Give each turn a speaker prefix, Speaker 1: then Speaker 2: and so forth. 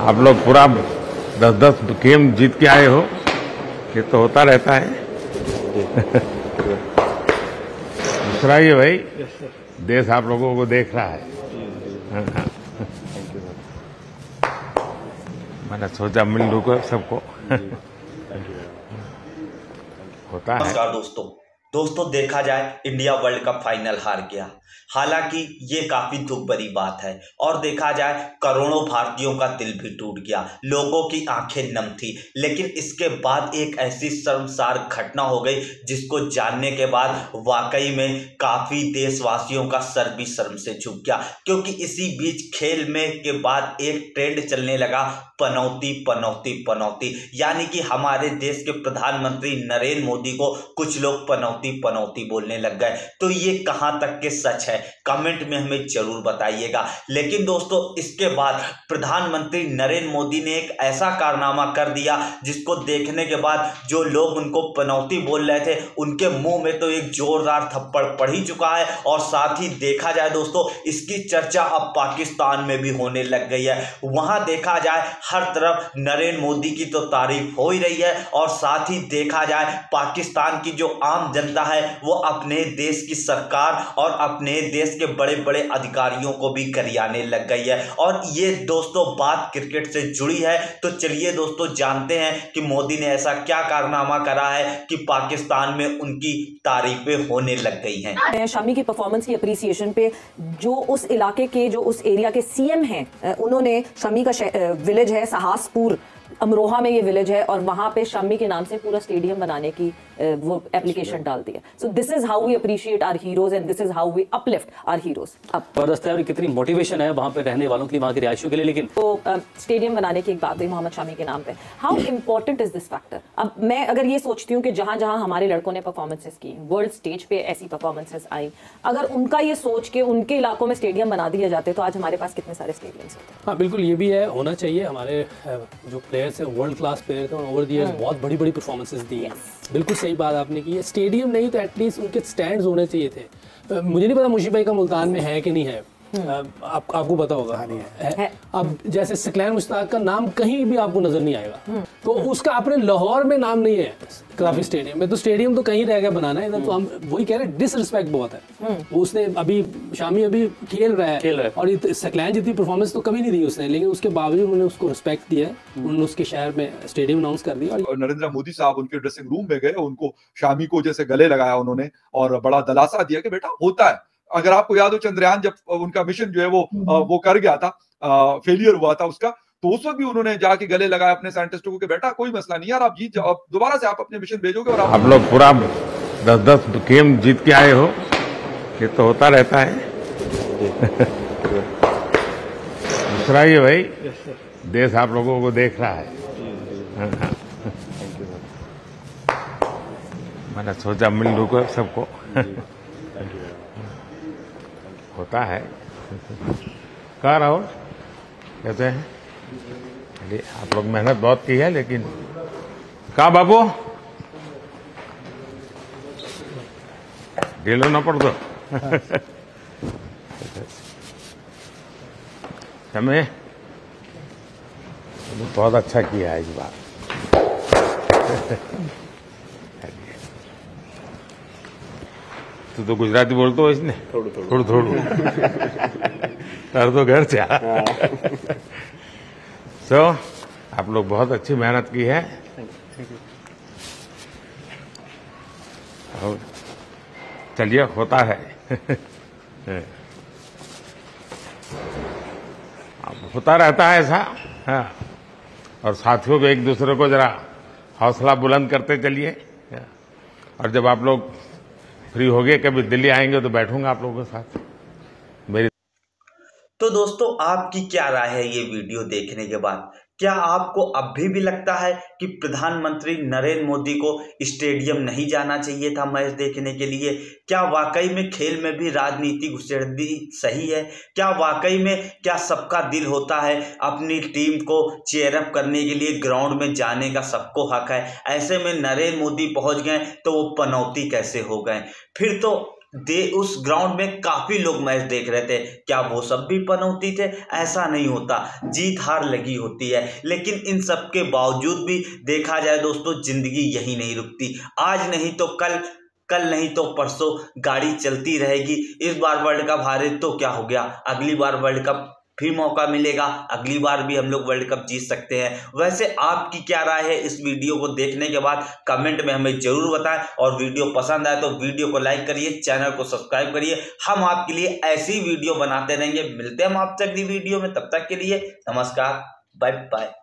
Speaker 1: आप लोग पूरा दस दस गेम जीत के आए हो। ये तो होता रहता है। दूसरा ये भाई देश आप लोगों को देख रहा है। हाँ, हाँ। मैंने सोचा मिल लू सबको। होता है।
Speaker 2: नमस्कार दोस्तों। दोस्तों, देखा जाए, इंडिया वर्ल्ड कप फाइनल हार गया। हालाँकि ये काफ़ी दुख भरी बात है और देखा जाए, करोड़ों भारतीयों का दिल भी टूट गया। लोगों की आँखें नम थी, लेकिन इसके बाद एक ऐसी शर्मसार घटना हो गई जिसको जानने के बाद वाकई में काफ़ी देशवासियों का सर भी शर्म से झुक गया, क्योंकि इसी बीच खेल में के बाद एक ट्रेंड चलने लगा, पनौती पनौती पनौती। यानी कि हमारे देश के प्रधानमंत्री नरेंद्र मोदी को कुछ लोग पनौती पनौती बोलने लग गए। तो ये कहाँ तक के सच है? कमेंट में हमें ज़रूर बताइएगा। लेकिन दोस्तों, इसके बाद प्रधानमंत्री नरेंद्र मोदी ने एक ऐसा कारनामा कर दिया, जिसको देखने के बाद जो लोग उनको पनौती बोल रहे थे, उनके मुँह में तो एक जोरदार थप्पड़ पड़ ही चुका है। और साथ ही देखा जाए दोस्तों, इसकी चर्चा अब पाकिस्तान में भी होने लग गई है। वहाँ देखा जाए, हर तरफ़ नरेंद्र मोदी की तो तारीफ़ हो ही रही है। और साथ ही देखा जाए, पाकिस्तान की जो आम जनता है, वो अपने देश की सरकार और अपने देश के बड़े बड़े अधिकारियों को भी गरियाने लग गई है। और ये दोस्तों, बात क्रिकेट से जुड़ी है तो चलिए दोस्तों, जानते हैं कि मोदी ने ऐसा क्या कारनामा करा है कि पाकिस्तान में उनकी तारीफें होने लग गई हैं।
Speaker 3: शामी की परफॉर्मेंस की अप्रिसिएशन पे, जो उस इलाके के, जो उस एरिया के सीएम हैं उन्होंने शमी का विलेज है, सहासपुर अमरोहा में ये विलेज है और वहाँ पे शमी के नाम से पूरा स्टेडियम बनाने की वो एप्लीकेशन डाल दी है। So this is how we appreciate our heroes and this is how we uplift our heroes अब
Speaker 4: और कितनी मोटिवेशन है वहाँ पे रहने वालों के लिए वहाँ के रिहायशियों के लिए लेकिन
Speaker 3: तो स्टेडियम बनाने की एक बात हुई मोहम्मद शामी के नाम पे। How important is this factor अब मैं अगर ये सोचती हूँ कि जहाँ जहाँ हमारे लड़कों ने परफॉर्मेंसेस की वर्ल्ड स्टेज पे ऐसी परफॉर्मेंसेस आई अगर उनका ये सोच के उनके इलाकों में स्टेडियम बना दिए जाते तो आज हमारे पास कितने सारे स्टेडियम्स होते?
Speaker 4: हाँ बिल्कुल ये भी है होना चाहिए। हमारे जो प्लेयर्स हैं वर्ल्ड क्लास प्लेयर थे ओवर द ईयर्स बहुत बड़ी बड़ी परफॉर्मेंसेज दी हैं। बिल्कुल सही बात आपने की। है स्टेडियम नहीं तो एटलीस्ट उनके स्टैंड होने चाहिए थे। मुझे नहीं पता मुशी भाई का मुल्तान में है कि नहीं है। आप, आपको पता होगा। है,
Speaker 3: है।
Speaker 4: अब जैसे सकलैन मुश्ताक का नाम कहीं भी आपको नज़र नहीं आएगा। तो उसका अपने लाहौर में नाम नहीं है काफ़ी स्टेडियम में। तो स्टेडियम तो कहीं रह गया बनाना है इधर तो हम वही कह रहे हैं डिसरिस्पेक्ट बहुत है। वो उसने अभी शामी अभी खेल रहा है।
Speaker 5: खेल रहा है।
Speaker 4: और सकलैन जितनी परफॉर्मेंस तो कभी नहीं दी उसने लेकिन उसके बावजूद उन्होंने उसको रिस्पेक्ट दिया है। उन्होंने उसके शहर में स्टेडियम अनाउंस कर दिया। और
Speaker 6: नरेंद्र मोदी साहब उनके ड्रेसिंग रूम में गए उनको शामी को जैसे गले लगाया उन्होंने और बड़ा दलासा दिया कि बेटा होता है। अगर आपको याद हो चंद्रयान जब उनका मिशन जो है वो वो कर गया था फेलियर हुआ था उसका तो उस वक्त भी उन्होंने जाके गले लगाया अपने साइंटिस्टों को कि बेटा कोई मसला नहीं यार आप जीत जाओ दोबारा से आप अपने मिशन भेजोगे और आप
Speaker 1: आप लोग पूरा दस दस गेम जीत के आए हो ये तो होता रहता है। दूसरा ये भाई देश आप लोगों को देख रहा है। हाँ, हाँ। मैंने सोचा मिल लू सबको। होता है। कह रहा राहुल कहते हैं। आप लोग मेहनत बहुत की है, लेकिन कहा बाबू? ढीलो ना पड़ दो। बहुत अच्छा किया है इस बार। तू तो गुजराती बोलतो होइस ने
Speaker 5: થોડું થોડું
Speaker 1: થોડું થોડું તારું તો घर से सो आप लोग बहुत अच्छी मेहनत की है और चलिए होता है अब होता रहता है ऐसा हाँ और साथियों को एक दूसरे को जरा हौसला बुलंद करते चलिए और जब आप लोग फ्री हो गए, कभी दिल्ली आएँगे तो बैठूँगा आप लोगों के साथ। मेरी
Speaker 2: तो दोस्तों, आपकी क्या राय है ये वीडियो देखने के बाद? क्या आपको अब भी लगता है कि प्रधानमंत्री नरेंद्र मोदी को स्टेडियम नहीं जाना चाहिए था मैच देखने के लिए? क्या वाकई में खेल में भी राजनीति घुसेड़नी सही है? क्या वाकई में, क्या सबका दिल होता है अपनी टीम को चेयरअप करने के लिए ग्राउंड में जाने का सबको हक है? ऐसे में नरेंद्र मोदी पहुँच गए तो वो पनौती कैसे हो गए? फिर तो दे उस ग्राउंड में काफ़ी लोग मैच देख रहे थे। क्या वो सब भी पनौती थे? ऐसा नहीं होता। जीत हार लगी होती है। लेकिन इन सब के बावजूद भी देखा जाए दोस्तों, ज़िंदगी यही नहीं रुकती। आज नहीं तो कल कल नहीं तो परसों गाड़ी चलती रहेगी। इस बार वर्ल्ड कप हारे तो क्या हो गया? अगली बार वर्ल्ड कप फिर मौका मिलेगा। अगली बार भी हम लोग वर्ल्ड कप जीत सकते हैं। वैसे आपकी क्या राय है इस वीडियो को देखने के बाद? कमेंट में हमें ज़रूर बताएँ। और वीडियो पसंद आए तो वीडियो को लाइक करिए, चैनल को सब्सक्राइब करिए। हम आपके लिए ऐसी वीडियो बनाते रहेंगे। मिलते हैं हम आपसे अगली वीडियो में। तब तक के लिए नमस्कार। Bye bye.